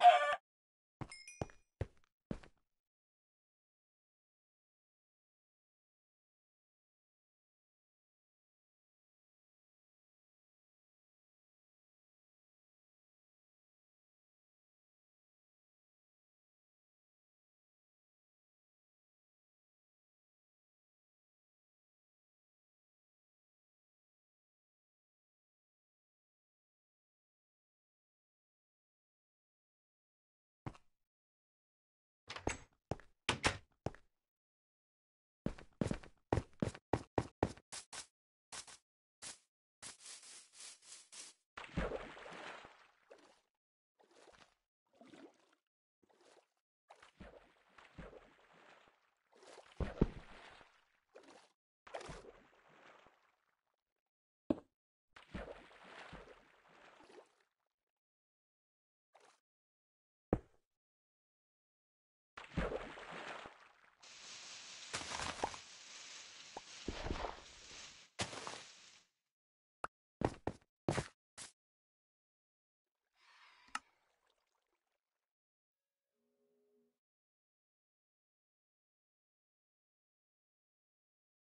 Ah!